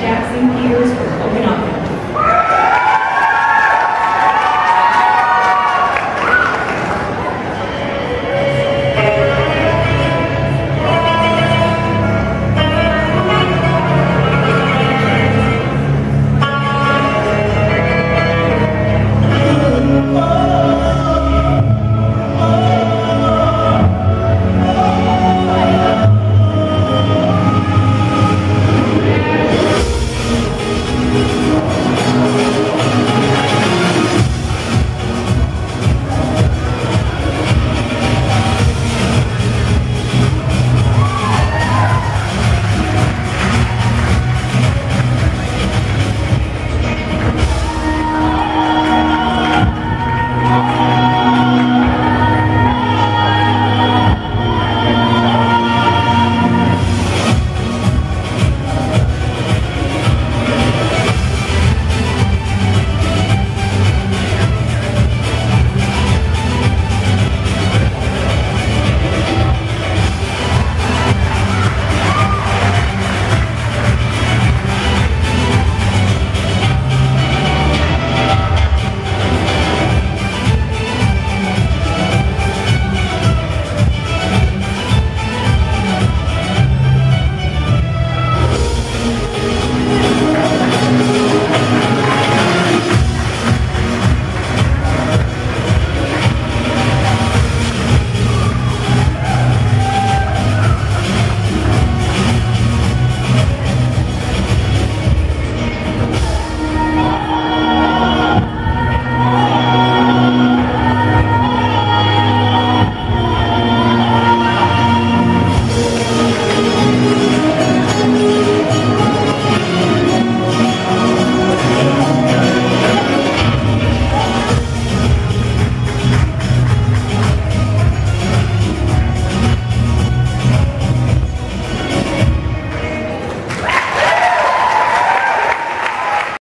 Jackson Peters for Okanagan.